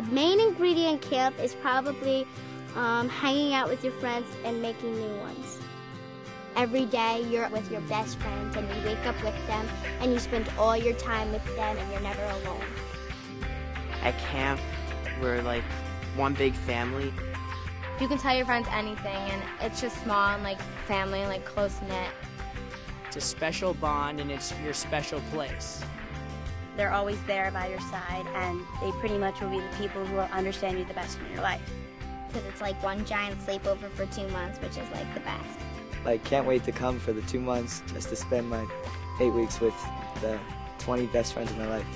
main ingredient in camp is probably um, hanging out with your friends and making new ones. Every day you're with your best friends and you wake up with them and you spend all your time with them and you're never alone. At camp, we're like one big family. You can tell your friends anything, and it's just small and like family and like close knit. It's a special bond and it's your special place. They're always there by your side, and they pretty much will be the people who will understand you the best in your life. Because it's like one giant sleepover for two months, which is like the best. Like, can't wait to come for the two months just to spend my eight weeks with the 20 best friends of my life.